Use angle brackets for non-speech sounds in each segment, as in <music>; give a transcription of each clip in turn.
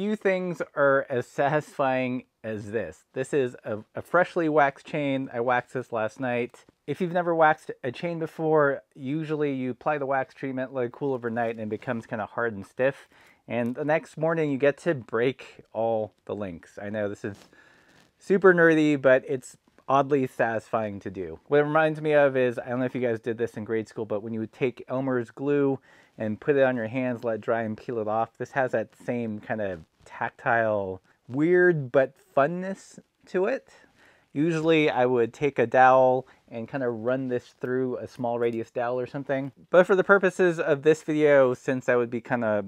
Few things are as satisfying as this. This is a, a, freshly waxed chain. I waxed this last night. If you've never waxed a chain before, usually you apply the wax treatment, let it cool overnight, and it becomes kind of hard and stiff. And the next morning you get to break all the links. I know this is super nerdy, but it's oddly satisfying to do. What it reminds me of is, I don't know if you guys did this in grade school, but when you would take Elmer's glue and put it on your hands, let it dry and peel it off, this has that same kind of tactile, weird but funness to it. Usually I would take a dowel and kind of run this through a small radius dowel or something. But for the purposes of this video, since that would be kind of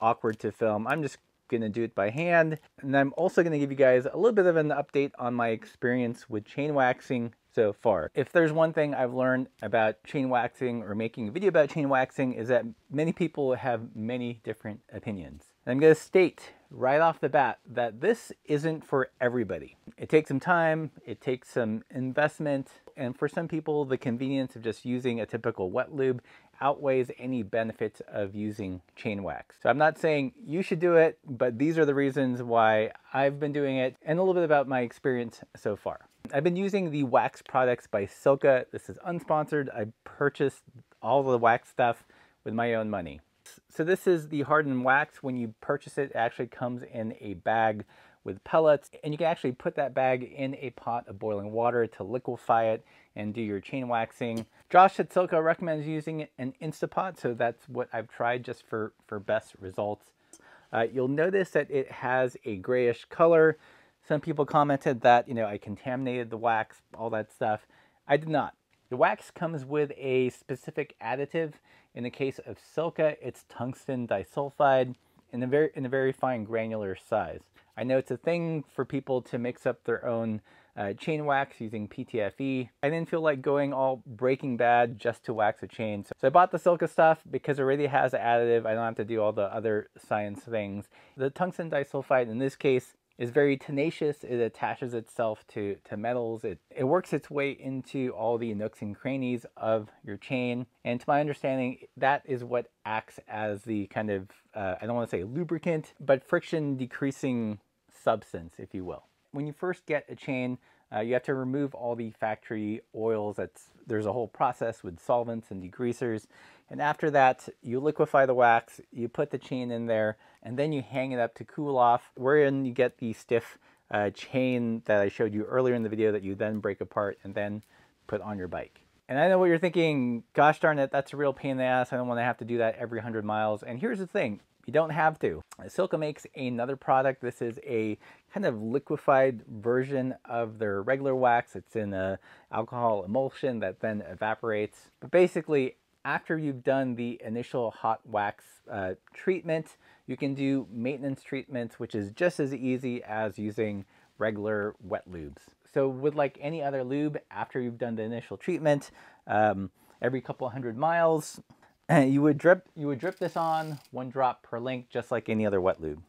awkward to film, I'm just to do it by hand. And I'm also to give you guys a little bit of an update on my experience with chain waxing so far. If there's one thing I've learned about chain waxing or making a video about chain waxing is that many people have many different opinions. And I'm to state right off the bat that this isn't for everybody. It takes some time, it takes some investment, and for some people the convenience of just using a typical wet lube outweighs any benefits of using chain wax. So I'm not saying you should do it, but these are the reasons why I've been doing it and a little bit about my experience so far. I've been using the wax products by Silca. This is unsponsored. I purchased all the wax stuff with my own money. So this is the hardened wax. When you purchase it, it actually comes in a bag with pellets and you can actually put that bag in a pot of boiling water to liquefy it and do your chain waxing. Josh at Silca recommends using an Instapot, so that's what I've tried just for, for best results. Uh, you'll notice that it has a grayish color. Some people commented that, you know, I contaminated the wax, all that stuff. I did not. The wax comes with a specific additive. In the case of Silca, it's tungsten disulfide in a very, in a very fine granular size. I know it's a thing for people to mix up their own uh, chain wax using PTFE. I didn't feel like going all Breaking Bad just to wax a chain. So I bought the Silca stuff because it already has the additive. I don't have to do all the other science things. The tungsten disulfide in this case is very tenacious. It attaches itself to, to metals. It, it works its way into all the nooks and crannies of your chain. And to my understanding, that is what acts as the kind of, uh, I don't want to say lubricant, but friction decreasing substance, if you will when you first get a chain, uh, you have to remove all the factory oils. That's, there's a whole process with solvents and degreasers. And after that, you liquefy the wax, you put the chain in there, and then you hang it up to cool off, wherein you get the stiff uh, chain that I showed you earlier in the video that you then break apart and then put on your bike. And I know what you're thinking, gosh darn it, that's a real pain in the ass. I don't want to have to do that every 100 miles. And here's the thing, you don't have to. Silka makes another product. This is a kind of liquefied version of their regular wax. It's in a alcohol emulsion that then evaporates. But basically, after you've done the initial hot wax uh, treatment, you can do maintenance treatments, which is just as easy as using regular wet lubes. So with like any other lube, after you've done the initial treatment, um, every couple hundred miles, <clears throat> you would drip you would drip this on one drop per link just like any other wet lube.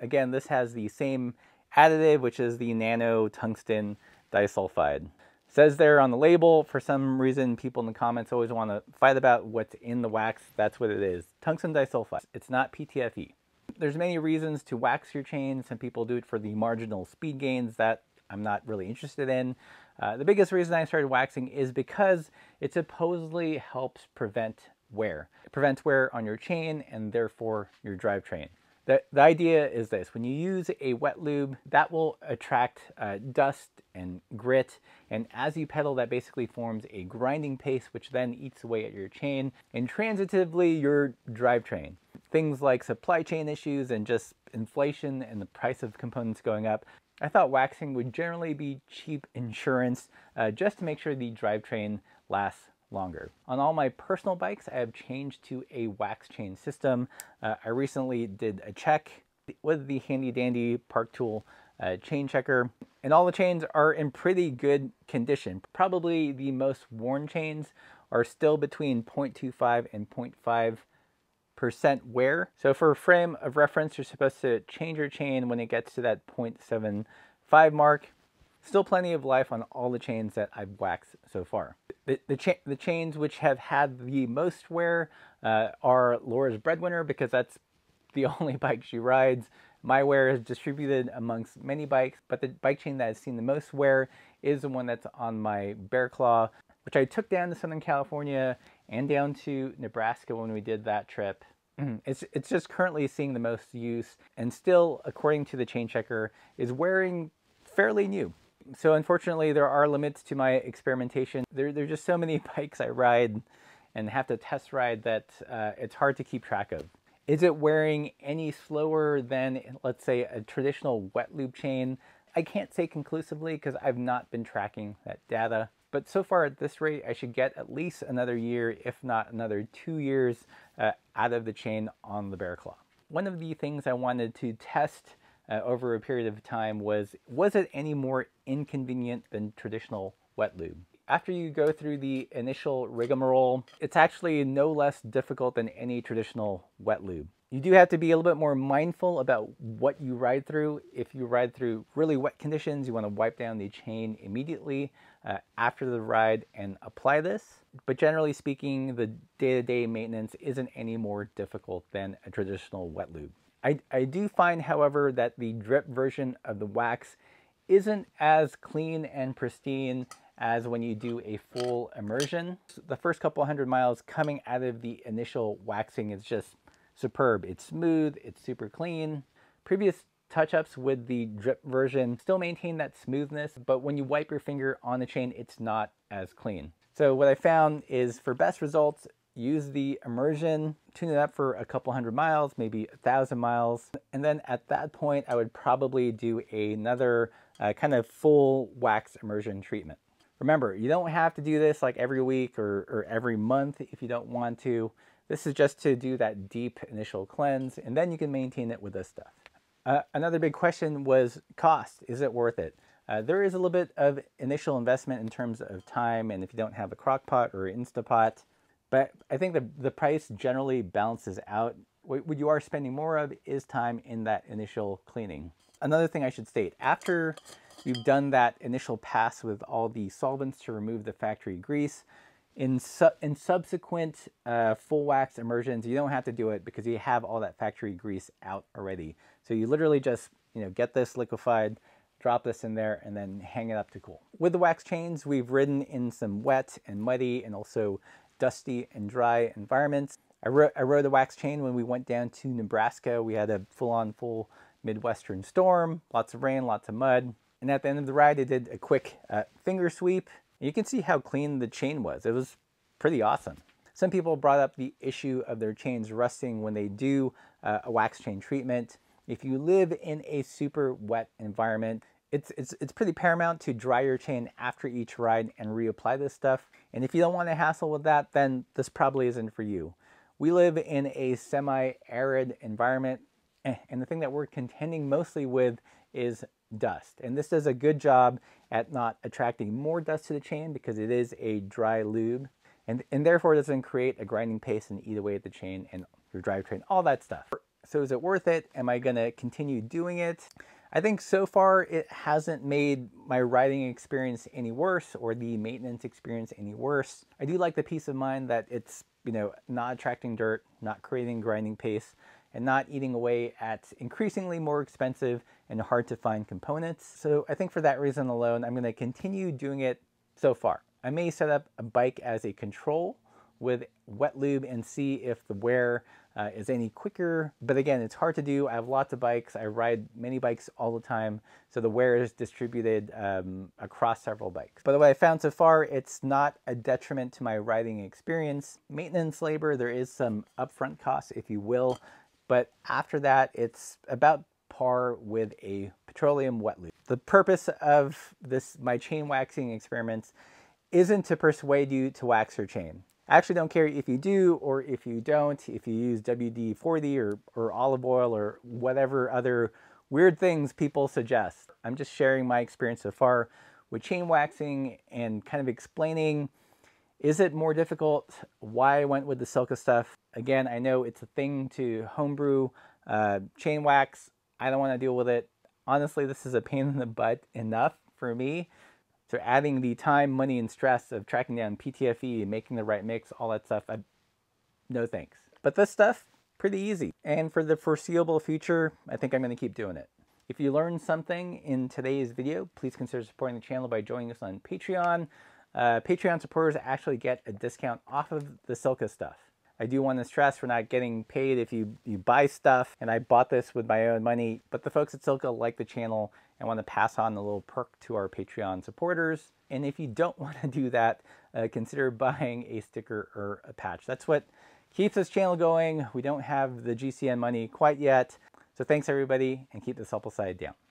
Again, this has the same additive, which is the nano tungsten disulfide. It says there on the label, for some reason, people in the comments always want to fight about what's in the wax. That's what it is. Tungsten disulfide. It's not PTFE. There's many reasons to wax your chain. Some people do it for the marginal speed gains that I'm not really interested in. Uh, the biggest reason I started waxing is because it supposedly helps prevent wear. It prevents wear on your chain and therefore your drivetrain. The, the idea is this, when you use a wet lube, that will attract uh, dust and grit, and as you pedal, that basically forms a grinding paste, which then eats away at your chain, and transitively your drivetrain. Things like supply chain issues and just inflation and the price of components going up, I thought waxing would generally be cheap insurance uh, just to make sure the drivetrain lasts longer. On all my personal bikes, I have changed to a wax chain system. Uh, I recently did a check with the handy dandy Park Tool uh, chain checker, and all the chains are in pretty good condition. Probably the most worn chains are still between 0.25 and 0.5 percent wear. So for a frame of reference, you're supposed to change your chain when it gets to that 0.75 mark. Still plenty of life on all the chains that I've waxed so far. The, the, cha the chains which have had the most wear uh, are Laura's Breadwinner because that's the <laughs> only bike she rides. My wear is distributed amongst many bikes, but the bike chain that has seen the most wear is the one that's on my Bear Claw, which I took down to Southern California and down to Nebraska when we did that trip. Mm-hmm. It's, it's just currently seeing the most use and still, according to the chain checker, is wearing fairly new. So unfortunately, there are limits to my experimentation. There, there are just so many <laughs> bikes I ride and have to test ride that uh, it's hard to keep track of. Is it wearing any slower than, let's say, a traditional wet lube chain? I can't say conclusively because I've not been tracking that data. But so far at this rate, I should get at least another year, if not another two years, uh, out of the chain on the Bear Claw. One of the things I wanted to test uh, over a period of time was, was it any more inconvenient than traditional wet lube? after you go through the initial rigmarole, it's actually no less difficult than any traditional wet lube. You do have to be a little bit more mindful about what you ride through. If you ride through really wet conditions, you want to wipe down the chain immediately uh, after the ride and apply this. But generally speaking, the day-to-day -day maintenance isn't any more difficult than a traditional wet lube. I, I do find, however, that the drip version of the wax isn't as clean and pristine as when you do a full immersion. The first couple hundred miles coming out of the initial waxing is just superb. It's smooth, it's super clean. Previous touch-ups with the drip version still maintain that smoothness, but when you wipe your finger on the chain, it's not as clean. So what I found is for best results, use the immersion, tune it up for a couple hundred miles, maybe a thousand miles. And then at that point, I would probably do another uh, kind of full wax immersion treatment. Remember, you don't have to do this like every week or, or every month if you don't want to. This is just to do that deep initial cleanse, and then you can maintain it with this stuff. Uh, another big question was cost. Is it worth it? Uh, there is a little bit of initial investment in terms of time, and if you don't have a crock pot or Instapot, but I think the, the price generally balances out. What, what you are spending more of is time in that initial cleaning. Another thing I should state, after You've done that initial pass with all the solvents to remove the factory grease. In, su in subsequent uh, full wax immersions, you don't have to do it because you have all that factory grease out already. So you literally just you know get this liquefied, drop this in there, and then hang it up to cool. With the wax chains, we've ridden in some wet and muddy and also dusty and dry environments. I, ro I rode a wax chain when we went down to Nebraska. We had a full-on full Midwestern storm, lots of rain, lots of mud. And at the end of the ride, I did a quick uh, finger sweep. You can see how clean the chain was. It was pretty awesome. Some people brought up the issue of their chains rusting when they do uh, a wax chain treatment. If you live in a super wet environment, it's, it's, it's pretty paramount to dry your chain after each ride and reapply this stuff. And if you don't want to hassle with that, then this probably isn't for you. We live in a semi-arid environment, eh, and the thing that we're contending mostly with is dust. And this does a good job at not attracting more dust to the chain because it is a dry lube and, and therefore doesn't create a grinding paste and eat away at the chain and your drivetrain, all that stuff. So is it worth it? Am I gonna continue doing it? I think so far it hasn't made my riding experience any worse or the maintenance experience any worse. I do like the peace of mind that it's, you know, not attracting dirt, not creating grinding paste, and not eating away at increasingly more expensive and hard to find components. So I think for that reason alone, I'm to continue doing it so far. I may set up a bike as a control with wet lube and see if the wear uh, is any quicker. But again, it's hard to do. I have lots of bikes. I ride many bikes all the time. So the wear is distributed um, across several bikes. But what I found so far, it's not a detriment to my riding experience. Maintenance labor, there is some upfront costs, if you will. But after that, it's about par with a petroleum wet lube. The purpose of this my chain waxing experiments isn't to persuade you to wax your chain. I actually don't care if you do or if you don't, if you use WD-40 or, or olive oil or whatever other weird things people suggest. I'm just sharing my experience so far with chain waxing and kind of explaining is it more difficult? Why I went with the Silca stuff? Again, I know it's a thing to homebrew uh, chain wax. I don't want to deal with it. Honestly, this is a pain in the butt enough for me. So adding the time, money, and stress of tracking down PTFE, making the right mix, all that stuff, I, no thanks. But this stuff, pretty easy. And for the foreseeable future, I think I'm going to keep doing it. If you learned something in today's video, please consider supporting the channel by joining us on Patreon. Uh, Patreon supporters actually get a discount off of the Silca stuff. I do want to stress we're not getting paid if you, you buy stuff, and I bought this with my own money, but the folks at Silca like the channel and want to pass on a little perk to our Patreon supporters. And if you don't <laughs> want to do that, uh, consider buying a sticker or a patch. That's what keeps this channel going. We don't have the GCN money quite yet. So thanks everybody and keep the supple side down.